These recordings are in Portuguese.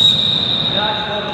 Obrigado,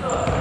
Let's go.